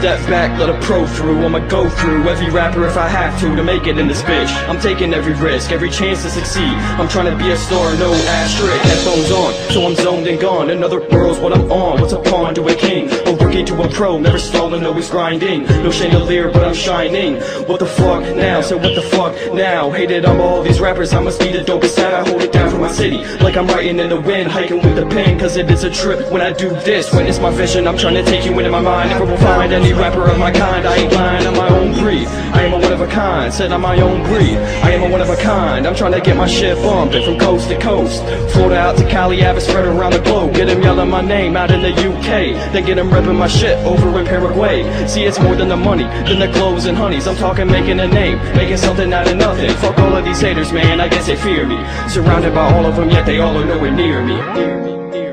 step back, let a pro through. I'ma go through every rapper if I have to to make it in this bitch. I'm taking every risk, every chance to succeed. I'm trying to be a star, no asterisk. Headphones on, so I'm zoned and gone. Another world's what I'm on. What's a pawn to a king? A rookie to a pro, never stalling, always grinding. No chandelier, but I'm shining. What the fuck now? So what the fuck now? Hated on all these rappers, I must be the dopest out. I hold it down for my city, like I'm writing in the wind, hiking with the pen. Cause it is a trip when I do this. Witness my vision, I'm trying to take you into my mind. Never will find any rapper of my kind. I ain't lying, I'm my own breed. I am a one of a kind, said I'm my own breed. I am a one of a kind. I'm trying to get my shit bumping from coast to coast. Florida out to Cali, Ave spread around the globe. Get him yelling my name out in the UK. Then get him repping my shit over in Paraguay. See, it's more than the money, than the clothes and honeys. I'm talking making a name, making something out of nothing. Fuck all of these haters, man. I guess they fear me. Surrounded by all of them, yet they all are nowhere near me.